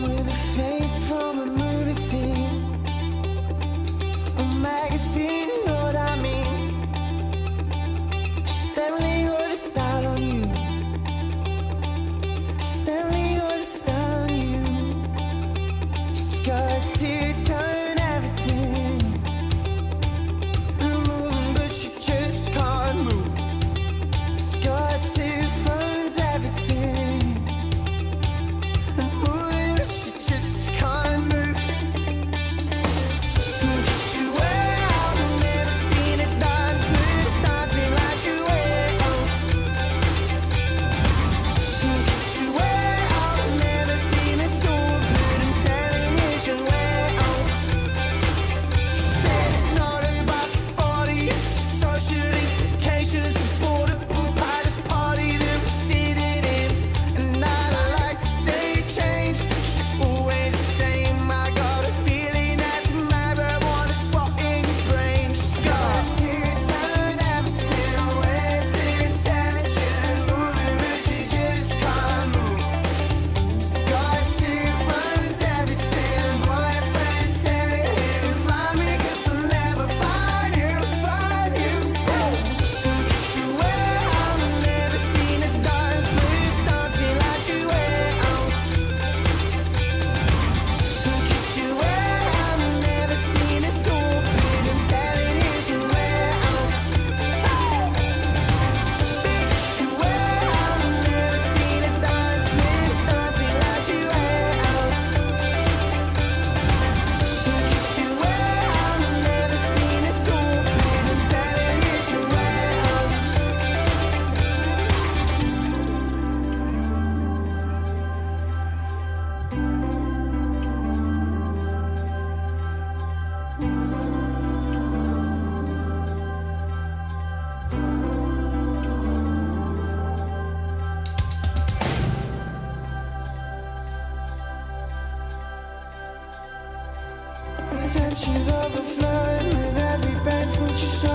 With a face from a movie scene. A magazine intentions overflowing with every pencil she saw.